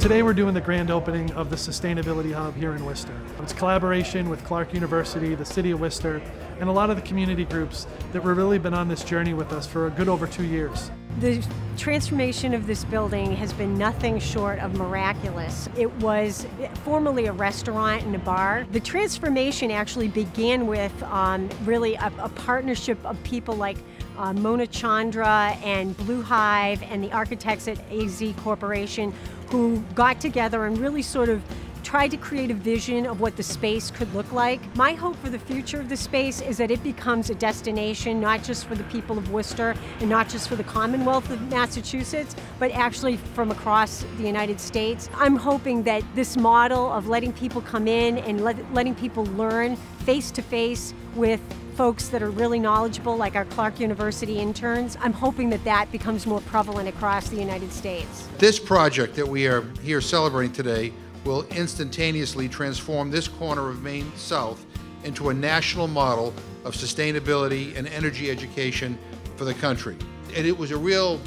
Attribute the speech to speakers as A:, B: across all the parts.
A: Today we're doing the grand opening of the Sustainability Hub here in Worcester. It's collaboration with Clark University, the City of Worcester, and a lot of the community groups that have really been on this journey with us for a good over two years.
B: The transformation of this building has been nothing short of miraculous. It was formerly a restaurant and a bar. The transformation actually began with um, really a, a partnership of people like uh, Mona Chandra and Blue Hive and the architects at AZ Corporation who got together and really sort of tried to create a vision of what the space could look like. My hope for the future of the space is that it becomes a destination not just for the people of Worcester and not just for the Commonwealth of Massachusetts, but actually from across the United States. I'm hoping that this model of letting people come in and let, letting people learn face to face with folks that are really knowledgeable, like our Clark University interns. I'm hoping that that becomes more prevalent across the United States.
C: This project that we are here celebrating today will instantaneously transform this corner of Main South into a national model of sustainability and energy education for the country. And it was a real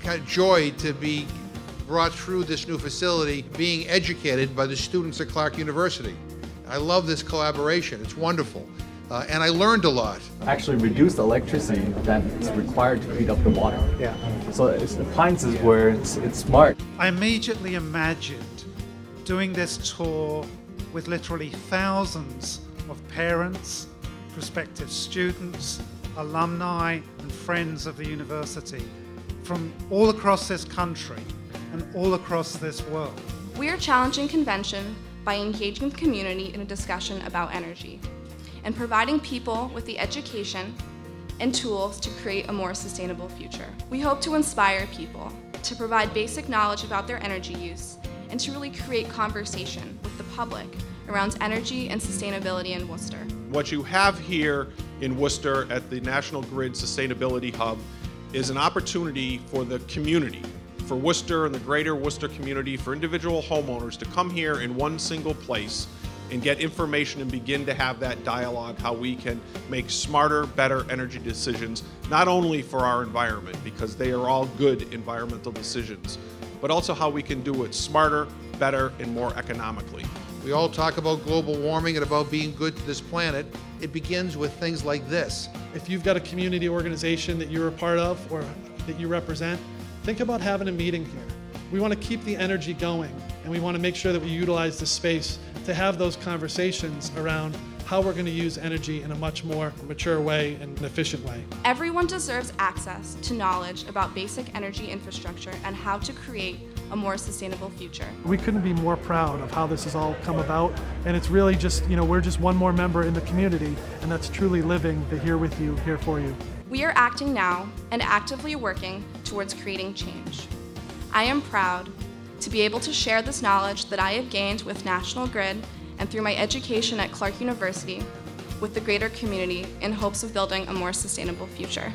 C: kind of joy to be brought through this new facility being educated by the students at Clark University. I love this collaboration. It's wonderful. Uh, and I learned a lot.
D: Actually, reduce the electricity that's required to heat up the water.
E: Yeah.
D: So it's, the points is where it's, it's smart.
E: I immediately imagined doing this tour with literally thousands of parents, prospective students, alumni, and friends of the university from all across this country and all across this world.
F: We are challenging convention by engaging the community in a discussion about energy and providing people with the education and tools to create a more sustainable future. We hope to inspire people to provide basic knowledge about their energy use and to really create conversation with the public around energy and sustainability in Worcester.
G: What you have here in Worcester at the National Grid Sustainability Hub is an opportunity for the community, for Worcester and the greater Worcester community, for individual homeowners to come here in one single place and get information and begin to have that dialogue how we can make smarter, better energy decisions, not only for our environment, because they are all good environmental decisions, but also how we can do it smarter, better, and more economically.
C: We all talk about global warming and about being good to this planet. It begins with things like this.
A: If you've got a community organization that you're a part of or that you represent, think about having a meeting here. We want to keep the energy going and we want to make sure that we utilize the space to have those conversations around how we're going to use energy in a much more mature way and an efficient way.
F: Everyone deserves access to knowledge about basic energy infrastructure and how to create a more sustainable future.
A: We couldn't be more proud of how this has all come about and it's really just, you know, we're just one more member in the community and that's truly living the here with you, here for you.
F: We are acting now and actively working towards creating change. I am proud to be able to share this knowledge that I have gained with National Grid and through my education at Clark University with the greater community in hopes of building a more sustainable future.